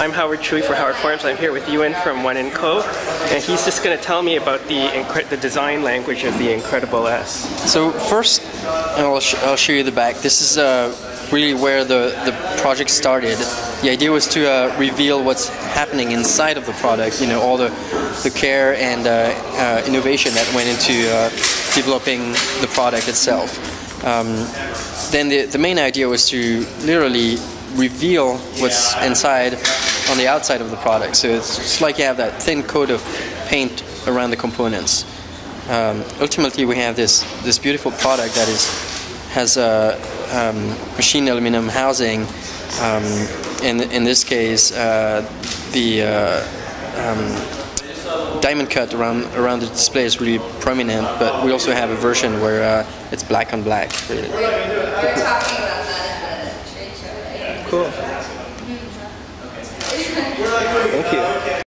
I'm Howard Chui for Howard Forums. I'm here with Youenn from One Co. And he's just going to tell me about the the design language of the Incredible S. So first, I'll, sh I'll show you the back. This is uh, really where the, the project started. The idea was to uh, reveal what's happening inside of the product, you know, all the, the care and uh, uh innovation that went into uh, developing the product itself. Um, then the, the main idea was to literally reveal what's inside on the outside of the product. So it's just like you have that thin coat of paint around the components. Um, ultimately, we have this this beautiful product that is has a um, machine aluminum housing. Um, in in this case, uh, the uh, um, diamond cut around around the display is really prominent. But we also have a version where uh, it's black on black. Really cool. Thank you.